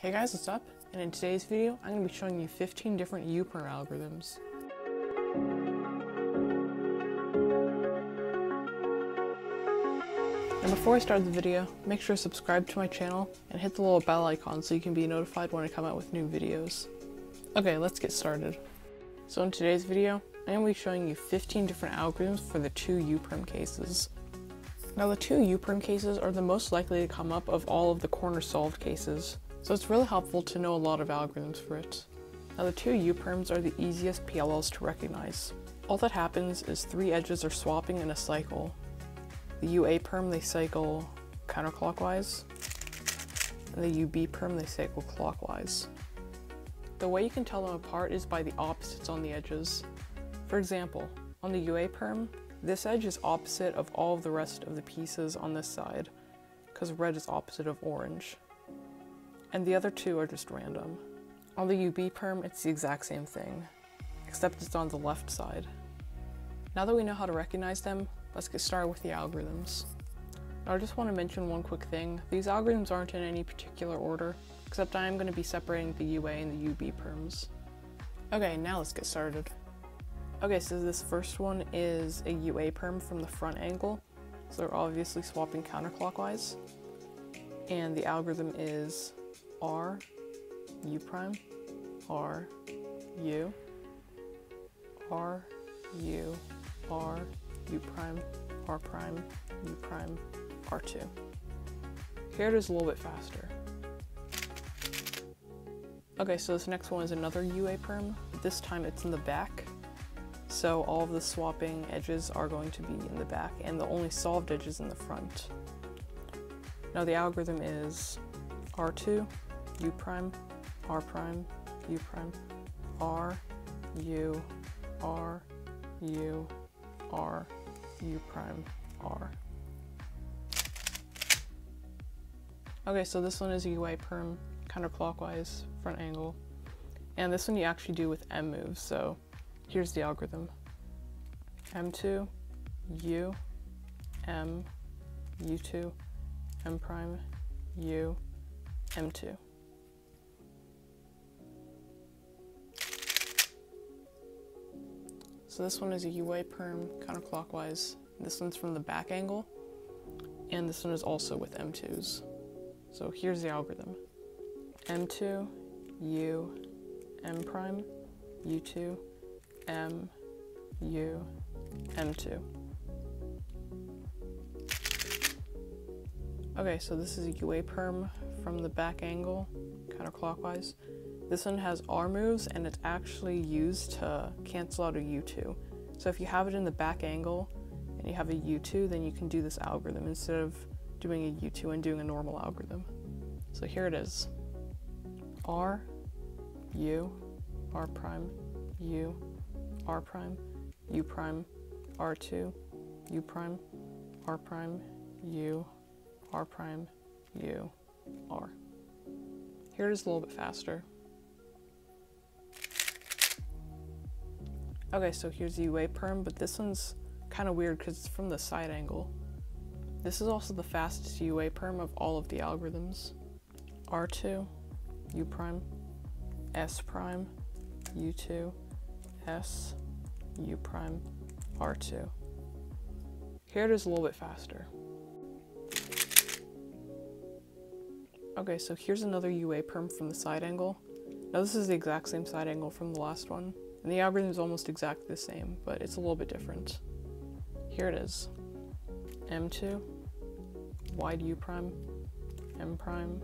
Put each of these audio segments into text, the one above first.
Hey guys, what's up? And in today's video, I'm going to be showing you 15 different U-perm algorithms. And before I start the video, make sure to subscribe to my channel and hit the little bell icon so you can be notified when I come out with new videos. Okay, let's get started. So in today's video, I'm going to be showing you 15 different algorithms for the two U-perm cases. Now the two U-perm cases are the most likely to come up of all of the corner solved cases, so it's really helpful to know a lot of algorithms for it. Now the two U-perms are the easiest PLLs to recognize. All that happens is three edges are swapping in a cycle. The UA perm they cycle counterclockwise, and the UB perm they cycle clockwise. The way you can tell them apart is by the opposites on the edges. For example, on the UA perm, this edge is opposite of all of the rest of the pieces on this side, because red is opposite of orange and the other two are just random. On the UB perm, it's the exact same thing, except it's on the left side. Now that we know how to recognize them, let's get started with the algorithms. Now I just want to mention one quick thing. These algorithms aren't in any particular order, except I am going to be separating the UA and the UB perms. Okay, now let's get started. Okay, so this first one is a UA perm from the front angle, so they're obviously swapping counterclockwise. And the algorithm is R, U prime, R, U, R, U, R, U prime, R prime, U prime, R2. Here it is a little bit faster. Okay, so this next one is another UA perm. This time it's in the back. So all of the swapping edges are going to be in the back and the only solved edges in the front. Now the algorithm is R2, u prime, r prime, u prime, r, u, r, u, r, u prime, r. Okay, so this one is UA perm, counterclockwise, front angle. And this one you actually do with M moves, so here's the algorithm. M2, U, M, U2, M prime, U, M2. So this one is a UA perm counterclockwise. This one's from the back angle. And this one is also with M2s. So here's the algorithm. M2, U, M prime, U2, M, U, M2. Okay, so this is a UA perm from the back angle, counterclockwise. This one has R moves and it's actually used to cancel out a U2. So if you have it in the back angle and you have a U2, then you can do this algorithm instead of doing a U2 and doing a normal algorithm. So here it is. R, U, R prime, U, R prime, U prime, R2, U prime, R prime, U, R prime, U, R. Here it is a little bit faster. Okay, so here's the UA perm, but this one's kind of weird because it's from the side angle. This is also the fastest UA perm of all of the algorithms. R2, U prime, S prime, U2, S, U prime, R2. Here it is a little bit faster. Okay, so here's another UA perm from the side angle. Now this is the exact same side angle from the last one. And the algorithm is almost exactly the same, but it's a little bit different. Here it is. M2, wide U prime, M prime,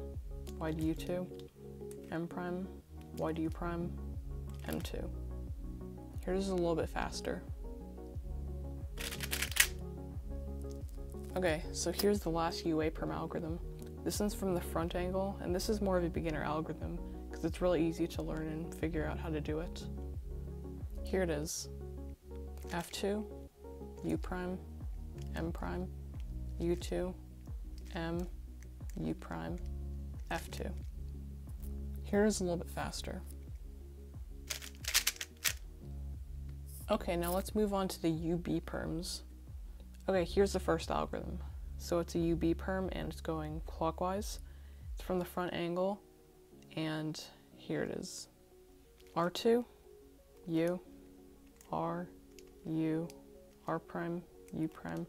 wide U2, M prime, wide U prime, M2. Here's a little bit faster. Okay, so here's the last UA perm algorithm. This one's from the front angle, and this is more of a beginner algorithm because it's really easy to learn and figure out how to do it. Here it is. F2, U prime, M prime, U2, M, U prime, F2. Here is a little bit faster. Okay, now let's move on to the UB perms. Okay, here's the first algorithm. So it's a UB perm and it's going clockwise. It's from the front angle and here it is. R2, U, R, U, R prime, U prime,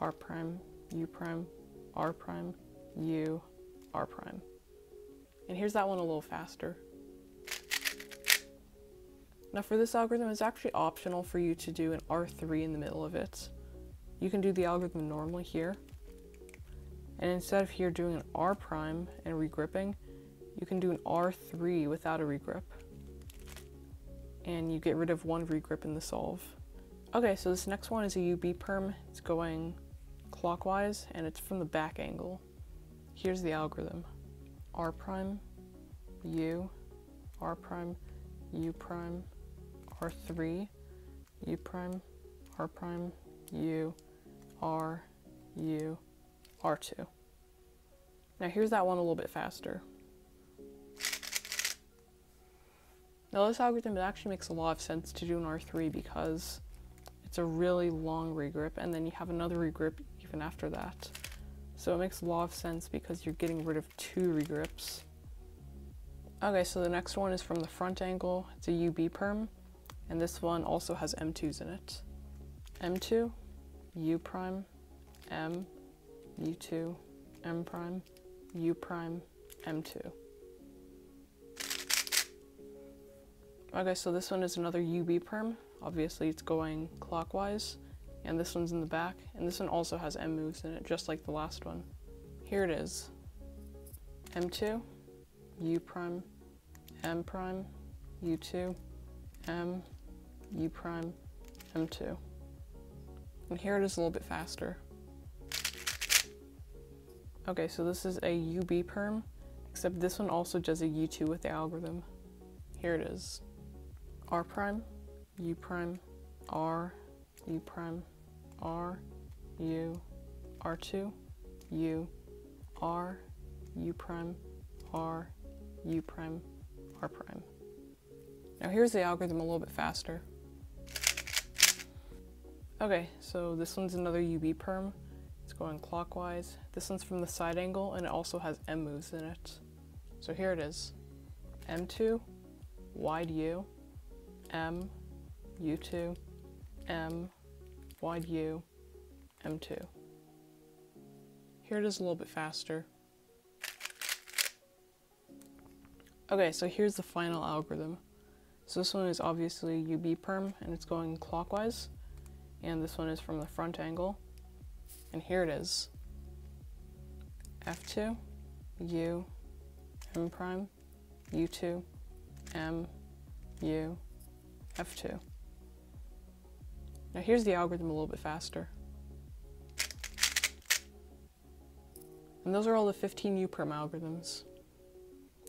R prime, U prime, R prime, U, R prime. And here's that one a little faster. Now for this algorithm, it's actually optional for you to do an R3 in the middle of it. You can do the algorithm normally here. And instead of here doing an R prime and regripping, you can do an R3 without a regrip. And you get rid of one regrip in the solve. Okay, so this next one is a UB perm. It's going clockwise and it's from the back angle. Here's the algorithm. R prime, U, R prime, U prime, R3, U prime, R prime, U, R, U, R2. Now here's that one a little bit faster. Now this algorithm actually makes a lot of sense to do an R3 because it's a really long regrip and then you have another regrip even after that. So it makes a lot of sense because you're getting rid of two regrips. Okay, so the next one is from the front angle. It's a UB perm, and this one also has M2s in it. M2, U prime, M, U2, M prime, U prime, M2. Okay, so this one is another UB perm. Obviously it's going clockwise and this one's in the back, and this one also has M moves in it, just like the last one. Here it is. M2, U prime, M prime, U2, M, U prime, M2. And here it is a little bit faster. Okay, so this is a UB perm, except this one also does a U2 with the algorithm. Here it is. R prime, U prime, R, U prime, R, U, R2, U, R, U prime, R, U prime, R prime. Now here's the algorithm a little bit faster. Okay, so this one's another UB perm. It's going clockwise. This one's from the side angle and it also has M moves in it. So here it is. M2, wide U, M, U2, M, wide U, M2. Here it is a little bit faster. Okay, so here's the final algorithm. So this one is obviously UB perm and it's going clockwise. And this one is from the front angle. And here it is. F2, U, M prime, U2, M, U, F2. Now here's the algorithm a little bit faster. And those are all the 15 U-perm algorithms.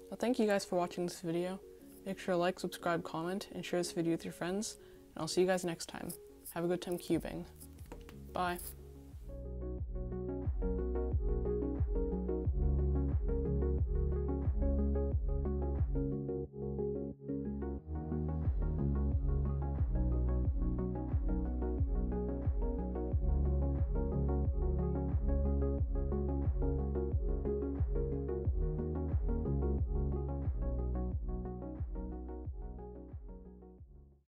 Well, thank you guys for watching this video. Make sure to like, subscribe, comment, and share this video with your friends. And I'll see you guys next time. Have a good time cubing. Bye.